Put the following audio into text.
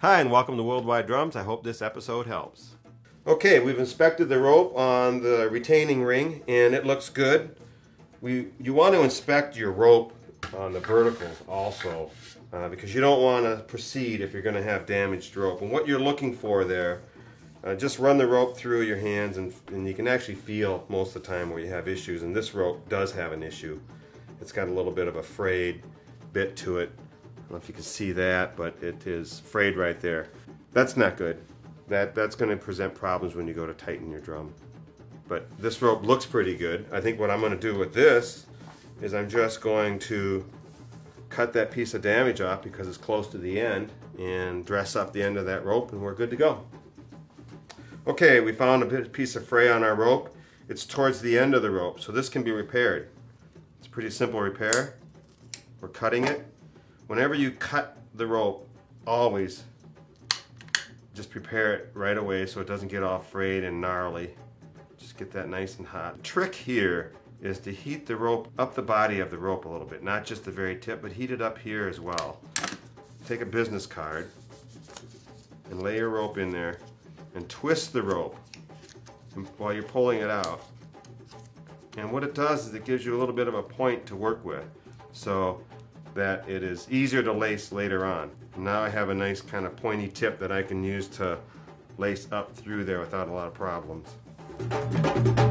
Hi, and welcome to Worldwide Drums. I hope this episode helps. Okay, we've inspected the rope on the retaining ring, and it looks good. We, you want to inspect your rope on the verticals also, uh, because you don't want to proceed if you're going to have damaged rope. And what you're looking for there, uh, just run the rope through your hands, and, and you can actually feel most of the time where you have issues. And this rope does have an issue. It's got a little bit of a frayed bit to it. Don't know if you can see that, but it is frayed right there. That's not good. That that's going to present problems when you go to tighten your drum. But this rope looks pretty good. I think what I'm going to do with this is I'm just going to cut that piece of damage off because it's close to the end and dress up the end of that rope and we're good to go. Okay, we found a piece of fray on our rope. It's towards the end of the rope, so this can be repaired. It's a pretty simple repair. We're cutting it. Whenever you cut the rope, always just prepare it right away so it doesn't get all frayed and gnarly. Just get that nice and hot. The trick here is to heat the rope up the body of the rope a little bit, not just the very tip, but heat it up here as well. Take a business card and lay your rope in there and twist the rope while you're pulling it out. And what it does is it gives you a little bit of a point to work with so that it is easier to lace later on. Now I have a nice kind of pointy tip that I can use to lace up through there without a lot of problems.